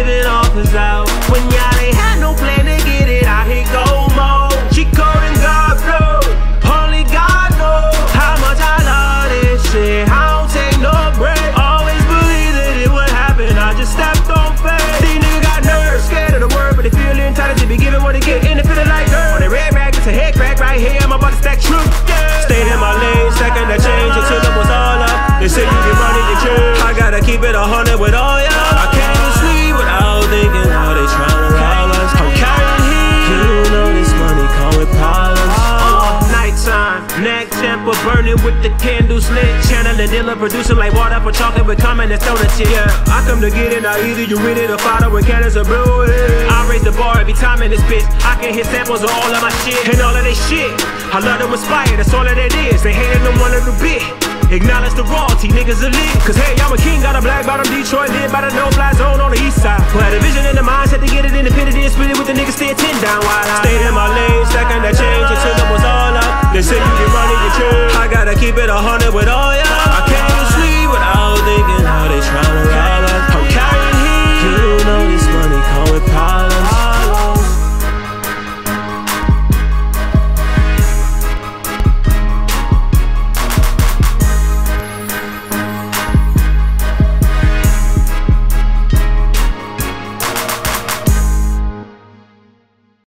living off his out. When y'all ain't had no plan to get it, I hit go mode. She cold and God knows, only God knows how much I love this shit. I don't take no break. Always believe that it would happen. I just stepped on faith. These niggas got nerves, scared of the word, but they feel entitled to be given what they get. And they feeling like girl. On the red rag, it's a head crack right here. I'm about to stack truth. Yeah. Stayed in my lane, stacking the change until it was all up. They say you can run it, you. I gotta keep it a hundred with all with the candles lit. Channeling Dilla, producing like water for chocolate with Common and soda shit. Yeah, I come to get it, now either you read it or follow with cannons or blue. Yeah. I raise the bar every time in this bitch. I can hit samples of all of my shit and all of they shit. I love them inspired, that's all that it is. They hating them one little bit. Acknowledge the royalty, niggas elite. Cause hey, I'm a king, got a black bottom, Detroit, live by the no fly zone on the east side. Who had a vision in the mindset to get it independent and split it with the niggas stay 10 down stay keep it a hundred with all y'all.